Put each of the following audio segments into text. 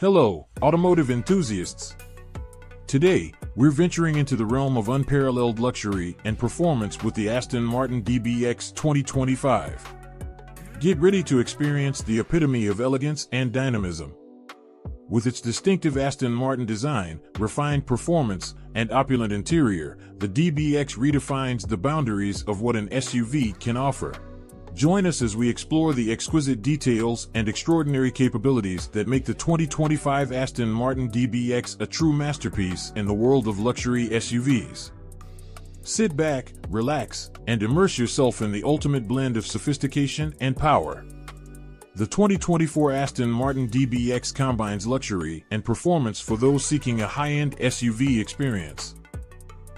Hello, automotive enthusiasts. Today, we're venturing into the realm of unparalleled luxury and performance with the Aston Martin DBX 2025. Get ready to experience the epitome of elegance and dynamism. With its distinctive Aston Martin design, refined performance, and opulent interior, the DBX redefines the boundaries of what an SUV can offer. Join us as we explore the exquisite details and extraordinary capabilities that make the 2025 Aston Martin DBX a true masterpiece in the world of luxury SUVs. Sit back, relax, and immerse yourself in the ultimate blend of sophistication and power. The 2024 Aston Martin DBX combines luxury and performance for those seeking a high-end SUV experience.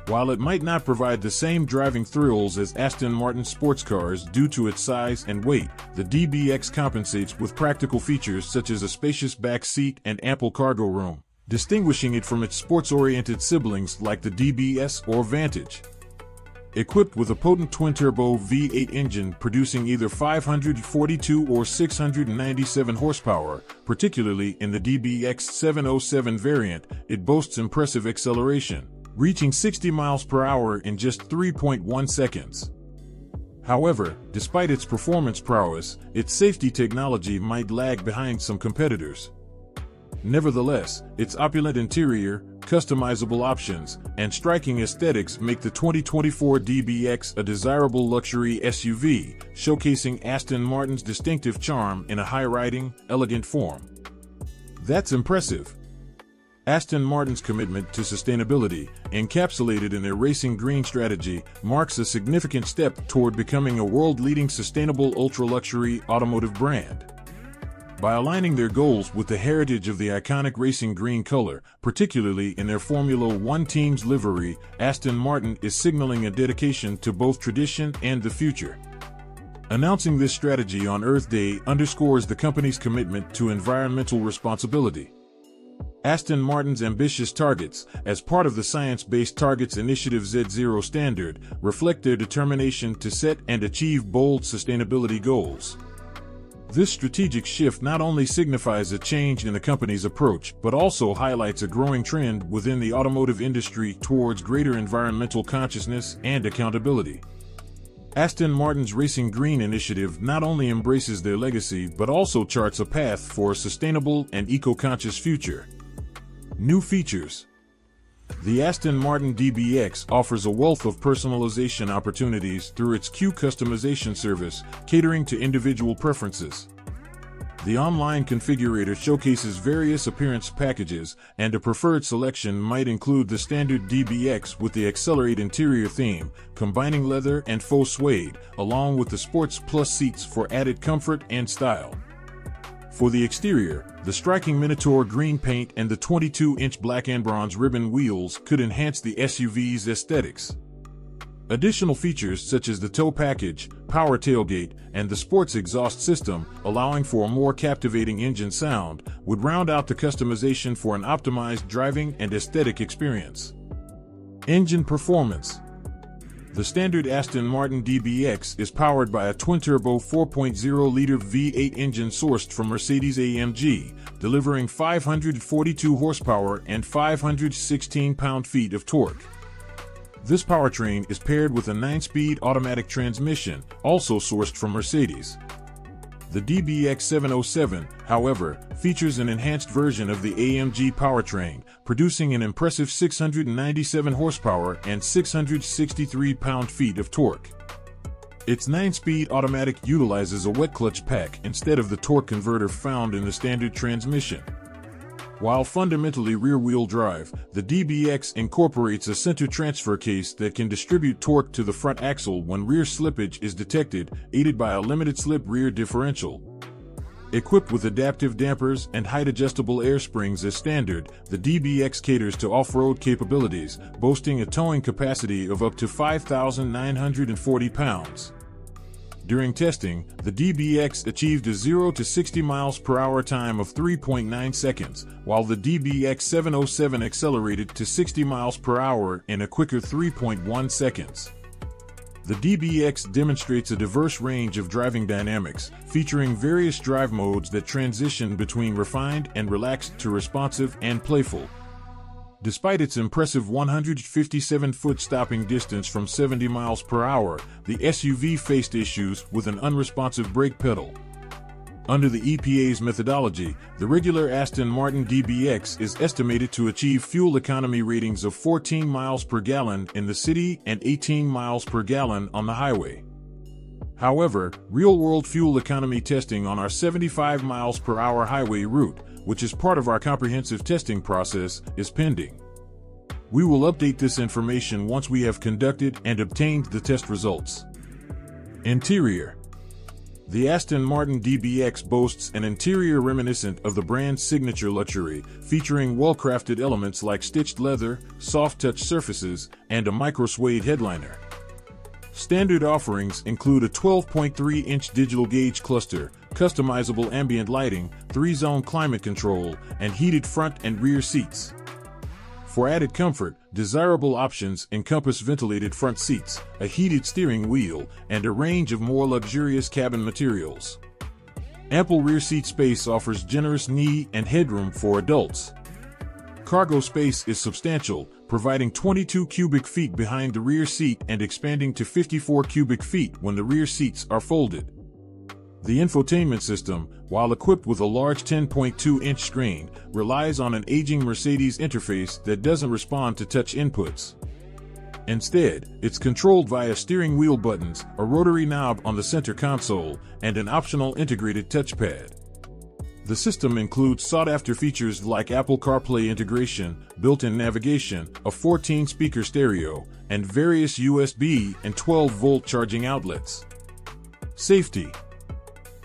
While it might not provide the same driving thrills as Aston Martin sports cars due to its size and weight, the DBX compensates with practical features such as a spacious back seat and ample cargo room, distinguishing it from its sports-oriented siblings like the DBS or Vantage. Equipped with a potent twin-turbo V8 engine producing either 542 or 697 horsepower, particularly in the DBX 707 variant, it boasts impressive acceleration, reaching 60 miles per hour in just 3.1 seconds. However, despite its performance prowess, its safety technology might lag behind some competitors. Nevertheless, its opulent interior, customizable options, and striking aesthetics make the 2024 DBX a desirable luxury SUV, showcasing Aston Martin's distinctive charm in a high-riding, elegant form. That's impressive. Aston Martin's commitment to sustainability, encapsulated in their Racing Green strategy, marks a significant step toward becoming a world-leading sustainable ultra-luxury automotive brand. By aligning their goals with the heritage of the iconic racing green color, particularly in their Formula One team's livery, Aston Martin is signaling a dedication to both tradition and the future. Announcing this strategy on Earth Day underscores the company's commitment to environmental responsibility. Aston Martin's ambitious targets, as part of the Science Based Targets Initiative Z0 standard, reflect their determination to set and achieve bold sustainability goals. This strategic shift not only signifies a change in the company's approach, but also highlights a growing trend within the automotive industry towards greater environmental consciousness and accountability. Aston Martin's Racing Green initiative not only embraces their legacy but also charts a path for a sustainable and eco-conscious future. New features the Aston Martin DBX offers a wealth of personalization opportunities through its Q customization service, catering to individual preferences. The online configurator showcases various appearance packages, and a preferred selection might include the standard DBX with the Accelerate interior theme, combining leather and faux suede, along with the Sports Plus seats for added comfort and style. For the exterior, the striking Minotaur green paint and the 22-inch black and bronze ribbon wheels could enhance the SUV's aesthetics. Additional features such as the tow package, power tailgate, and the sports exhaust system, allowing for a more captivating engine sound, would round out the customization for an optimized driving and aesthetic experience. Engine performance the standard Aston Martin DBX is powered by a twin-turbo 4.0-liter V8 engine sourced from Mercedes-AMG, delivering 542 horsepower and 516 pound-feet of torque. This powertrain is paired with a 9-speed automatic transmission, also sourced from Mercedes. The DBX 707, however, features an enhanced version of the AMG powertrain, producing an impressive 697 horsepower and 663 pound-feet of torque. Its 9-speed automatic utilizes a wet clutch pack instead of the torque converter found in the standard transmission. While fundamentally rear-wheel drive, the DBX incorporates a center transfer case that can distribute torque to the front axle when rear slippage is detected, aided by a limited-slip rear differential. Equipped with adaptive dampers and height-adjustable air springs as standard, the DBX caters to off-road capabilities, boasting a towing capacity of up to 5,940 pounds. During testing, the DBX achieved a 0 to 60 miles per hour time of 3.9 seconds, while the DBX 707 accelerated to 60 miles per hour in a quicker 3.1 seconds. The DBX demonstrates a diverse range of driving dynamics, featuring various drive modes that transition between refined and relaxed to responsive and playful. Despite its impressive 157-foot stopping distance from 70 miles per hour, the SUV faced issues with an unresponsive brake pedal. Under the EPA's methodology, the regular Aston Martin DBX is estimated to achieve fuel economy ratings of 14 miles per gallon in the city and 18 miles per gallon on the highway. However, real-world fuel economy testing on our 75 miles per hour highway route, which is part of our comprehensive testing process, is pending. We will update this information once we have conducted and obtained the test results. Interior the Aston Martin DBX boasts an interior reminiscent of the brand's signature luxury, featuring well-crafted elements like stitched leather, soft-touch surfaces, and a micro-suede headliner. Standard offerings include a 12.3-inch digital gauge cluster, customizable ambient lighting, three-zone climate control, and heated front and rear seats. For added comfort, desirable options encompass ventilated front seats, a heated steering wheel, and a range of more luxurious cabin materials. Ample rear seat space offers generous knee and headroom for adults. Cargo space is substantial, providing 22 cubic feet behind the rear seat and expanding to 54 cubic feet when the rear seats are folded. The infotainment system, while equipped with a large 10.2-inch screen, relies on an aging Mercedes interface that doesn't respond to touch inputs. Instead, it's controlled via steering wheel buttons, a rotary knob on the center console, and an optional integrated touchpad. The system includes sought-after features like Apple CarPlay integration, built-in navigation, a 14-speaker stereo, and various USB and 12-volt charging outlets. Safety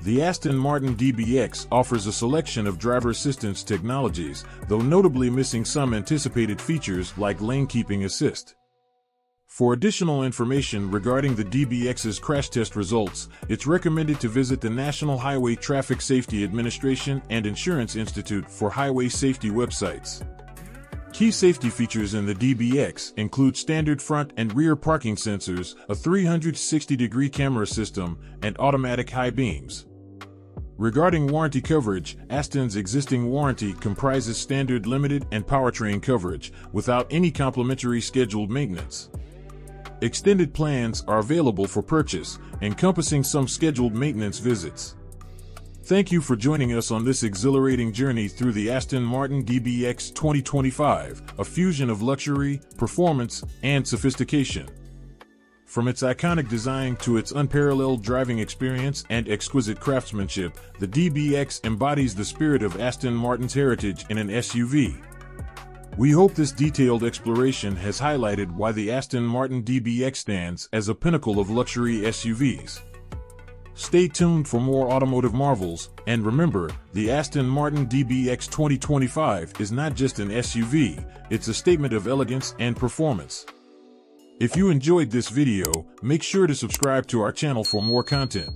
the Aston Martin DBX offers a selection of driver assistance technologies, though notably missing some anticipated features like lane keeping assist. For additional information regarding the DBX's crash test results, it's recommended to visit the National Highway Traffic Safety Administration and Insurance Institute for highway safety websites. Key safety features in the DBX include standard front and rear parking sensors, a 360-degree camera system, and automatic high beams. Regarding warranty coverage, Aston's existing warranty comprises standard limited and powertrain coverage, without any complimentary scheduled maintenance. Extended plans are available for purchase, encompassing some scheduled maintenance visits. Thank you for joining us on this exhilarating journey through the Aston Martin DBX 2025, a fusion of luxury, performance, and sophistication. From its iconic design to its unparalleled driving experience and exquisite craftsmanship, the DBX embodies the spirit of Aston Martin's heritage in an SUV. We hope this detailed exploration has highlighted why the Aston Martin DBX stands as a pinnacle of luxury SUVs. Stay tuned for more automotive marvels, and remember, the Aston Martin DBX 2025 is not just an SUV, it's a statement of elegance and performance. If you enjoyed this video, make sure to subscribe to our channel for more content.